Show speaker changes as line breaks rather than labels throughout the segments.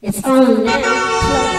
It's on now.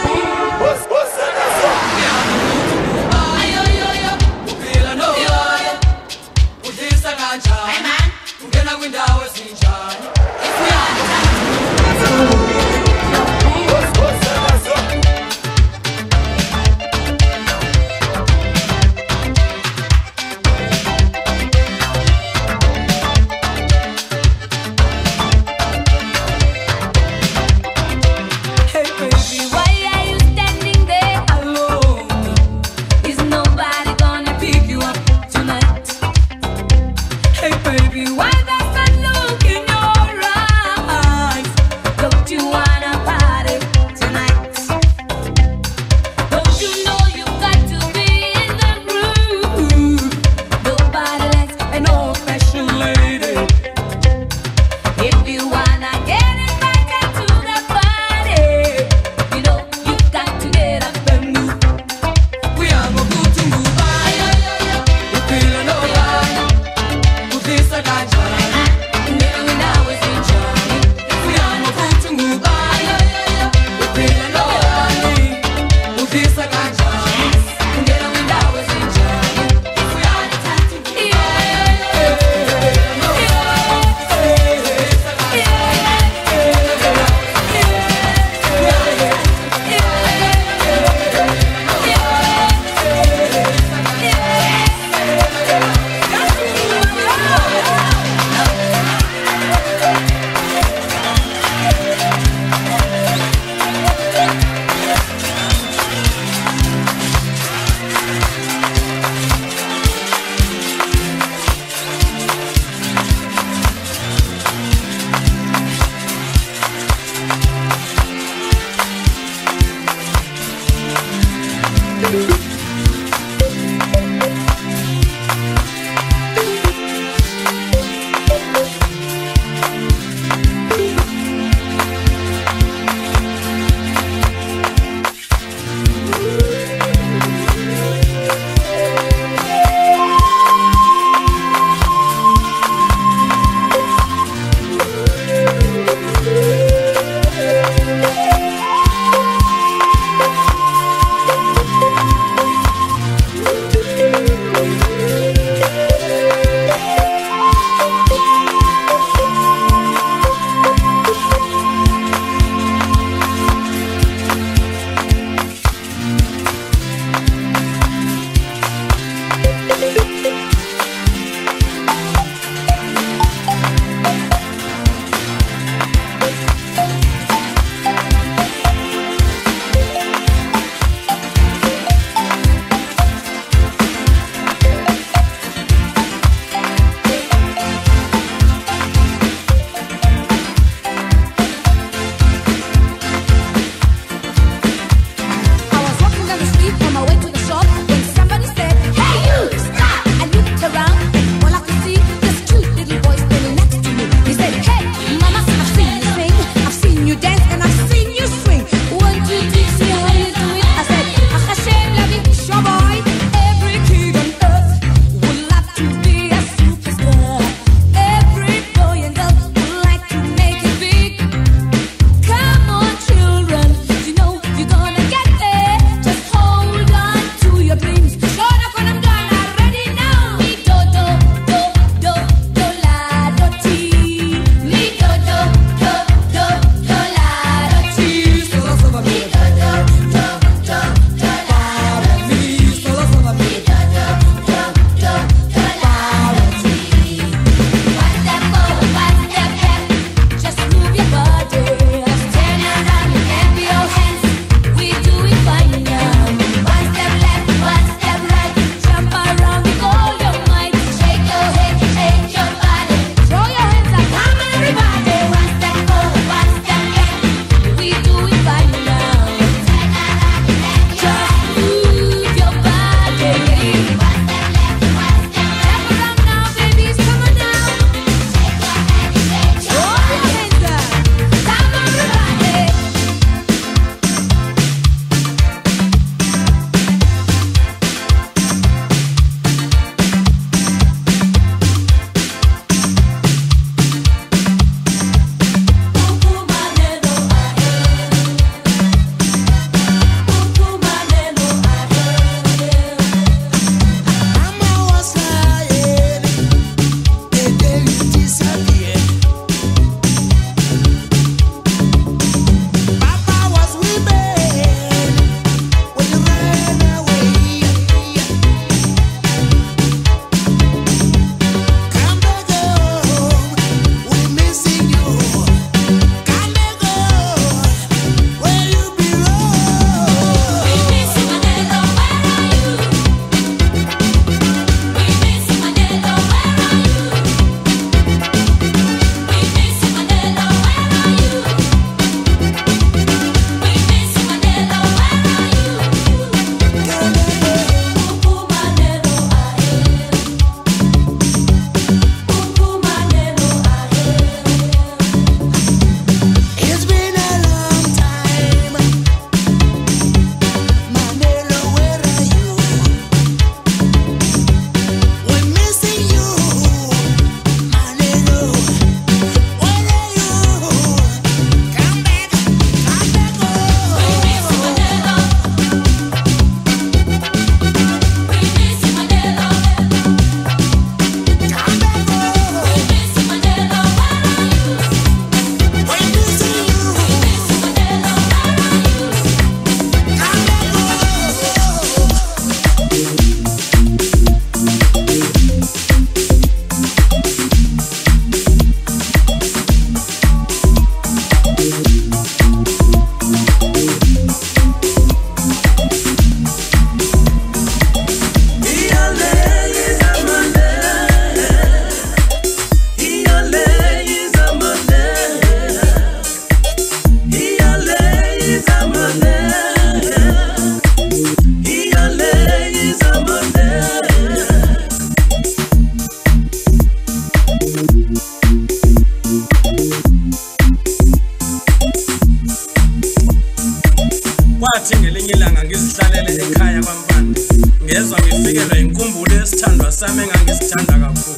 ngeza uyifikelwa yinkumbulo yesithandwa sam engangisithanda kakhulu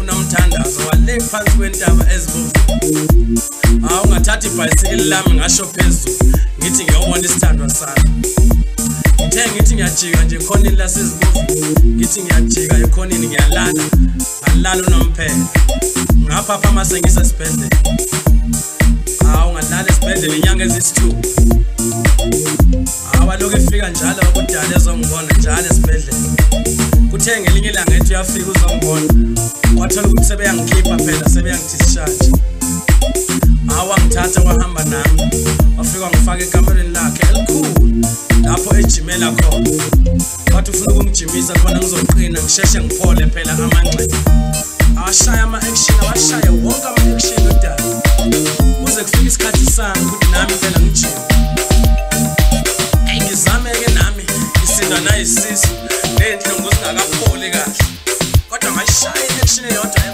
unamthandazo wale phantsi kwentaba ezibuzu aw ungathathi ibhayisikili lam ngasho phezulu ngithi ngiyobona isithandwa sam ndithe ngithi ngiyajika nje ekhonini lasezibuzu ngithi ngiyajika ekhonini ngiyalala alala unomphela ngaphapha amasengisa esibhedlele aw ungalala esibhedlele inyanga eziisithuba waloku efika njalo wakudala ezongibona njalo esibhedlela kuthe ngelinye ilanga ethi uyafika uzongibona wathola ukuthi sebeyangikhipha phela sebeyangidischarge hawu wangithatha wahamba nami wafika wangifaka ekamereni lakhe elikhulu lapho ejimela khona wathi ufuna ukungijimisa khona ngizoqina ngisheshe ngiphole phela amanxeba awashaya ama-action awashaya wonke ama-action odala kuze kufika isikhathi sami ukuthi nami phela ngijime umntana yisizwe neentlungu zingakapholi kahle kodwa ngayishaya ilekshini eyodwa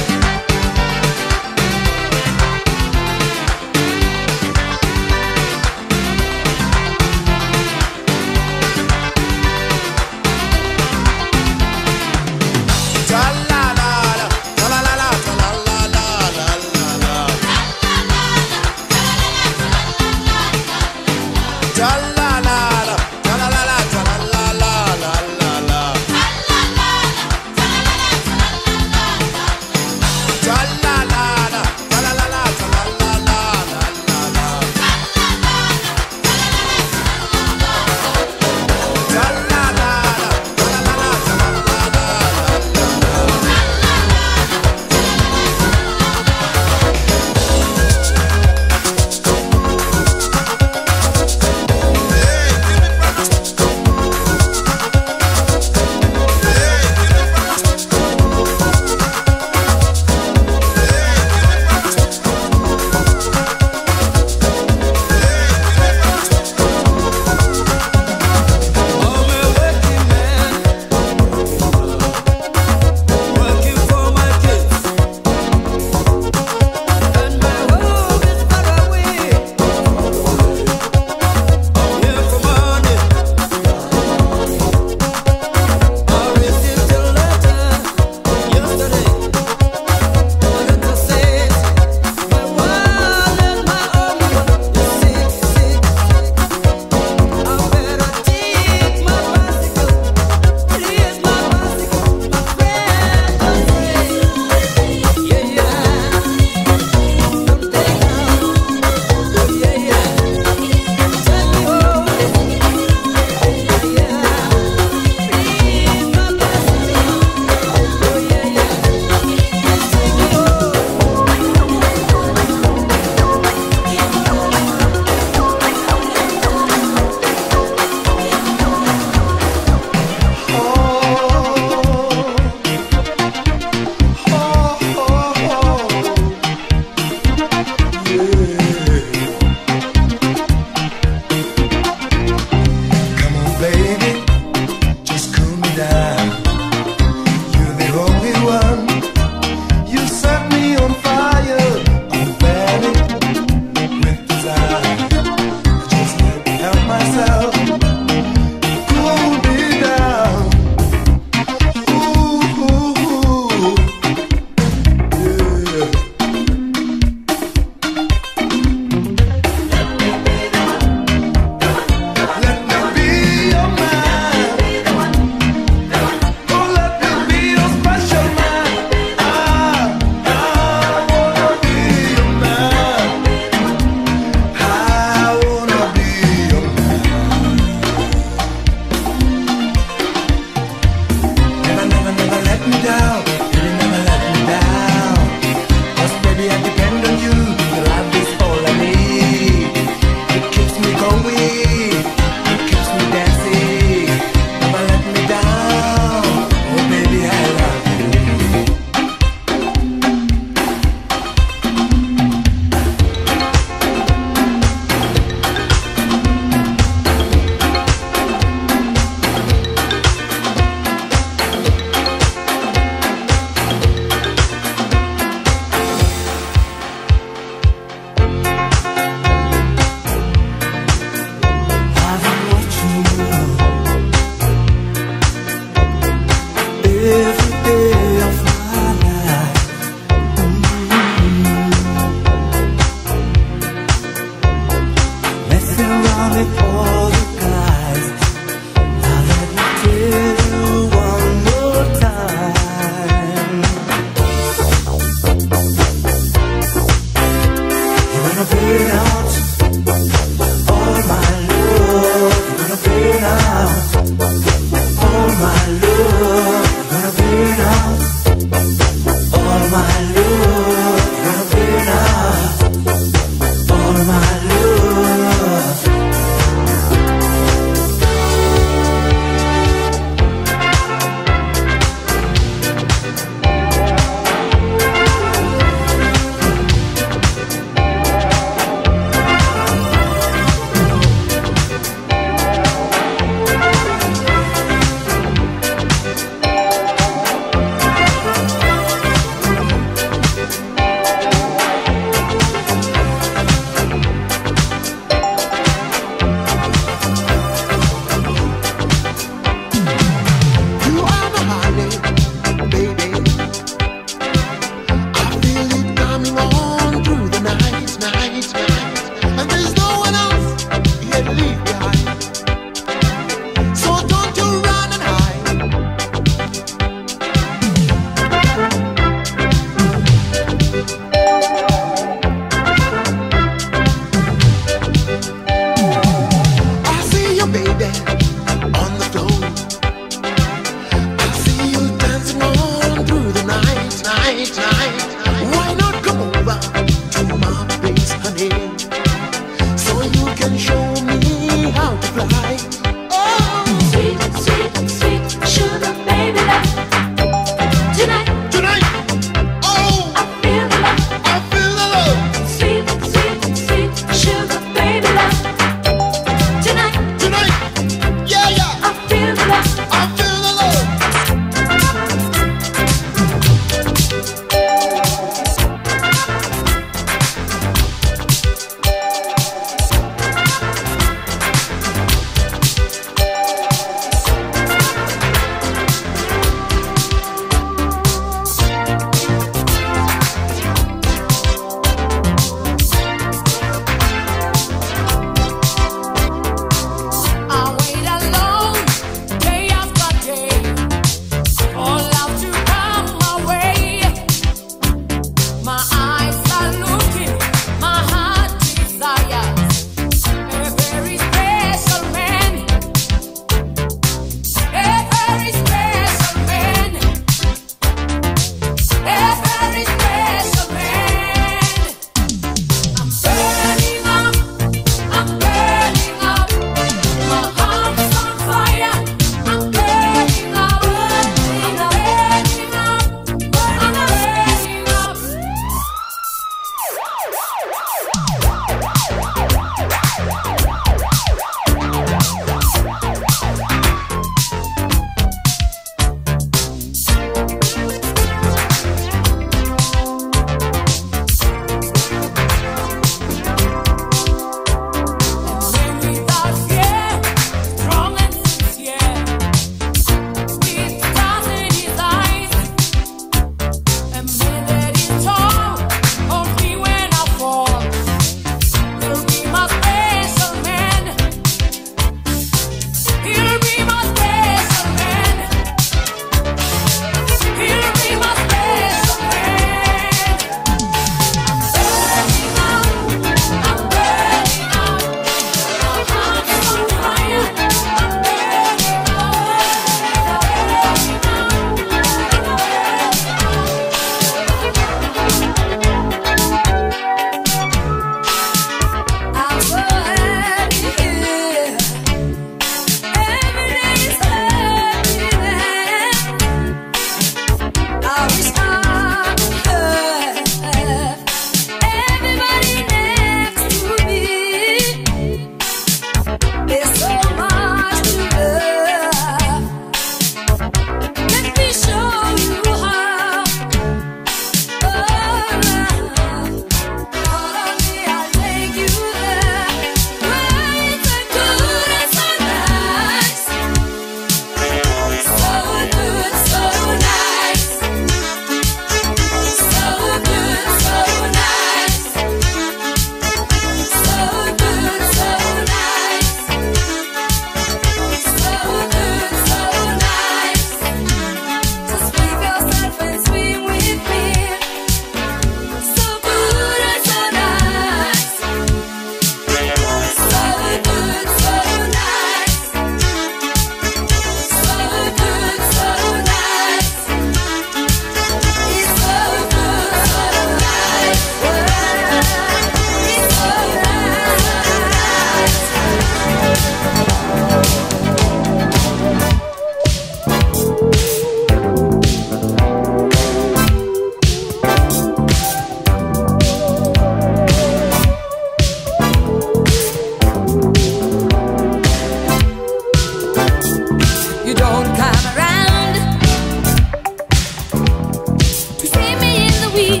You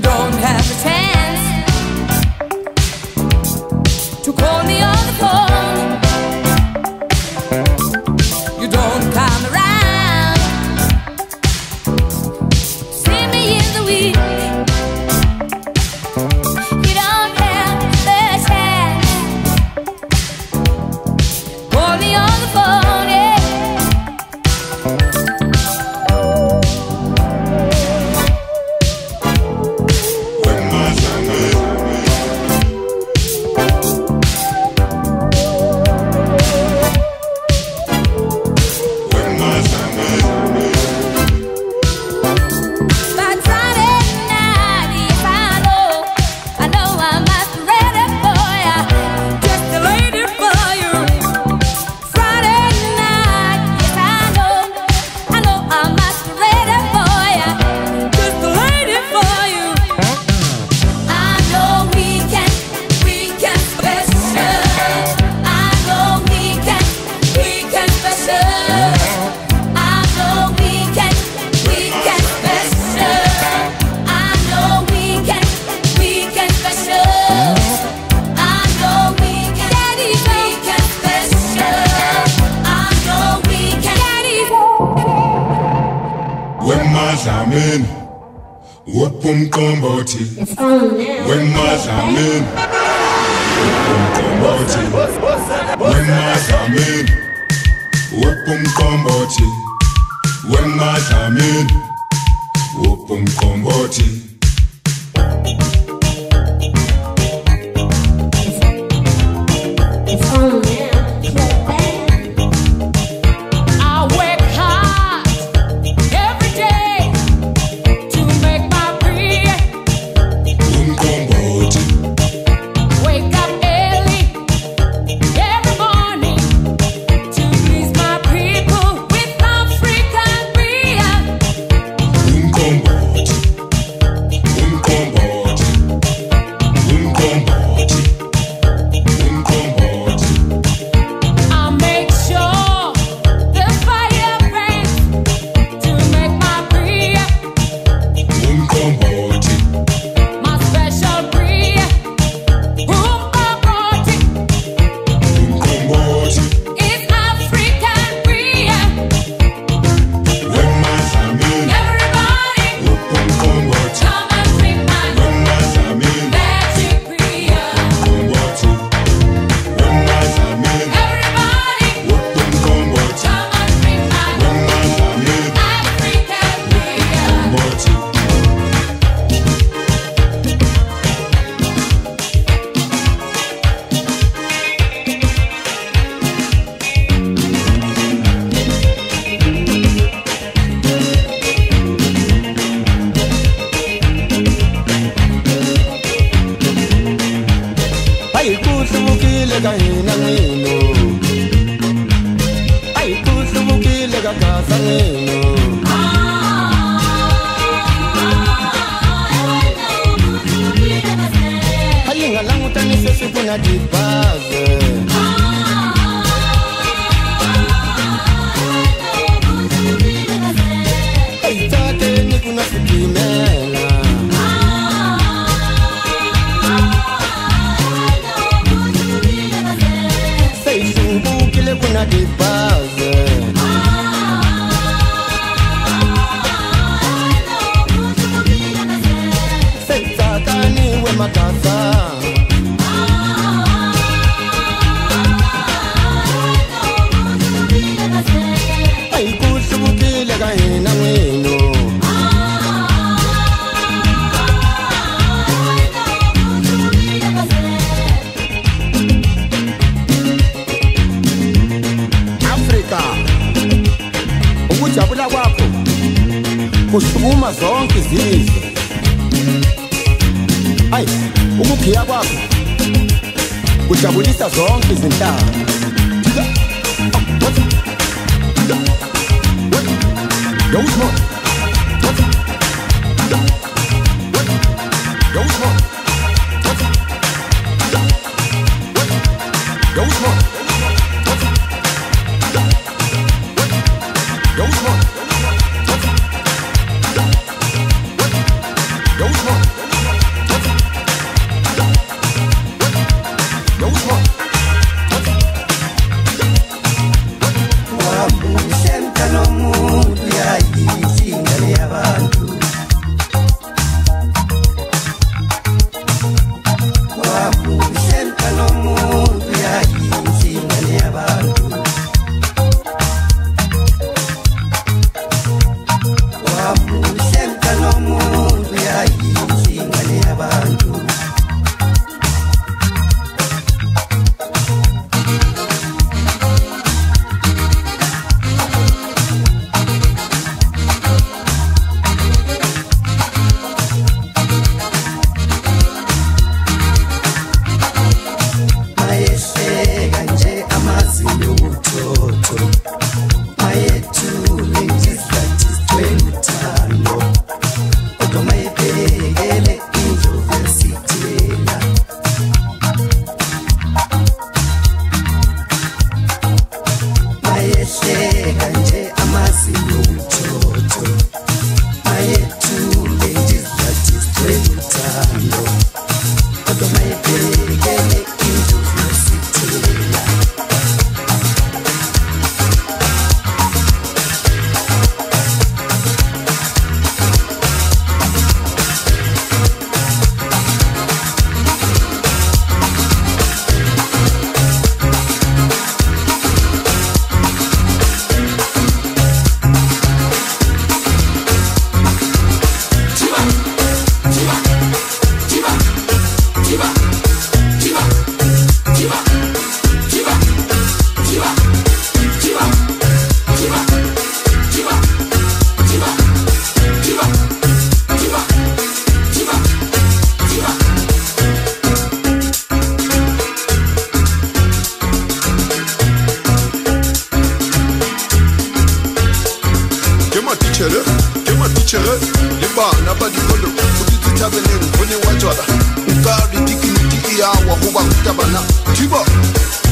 don't have a chance To call me tabana, up.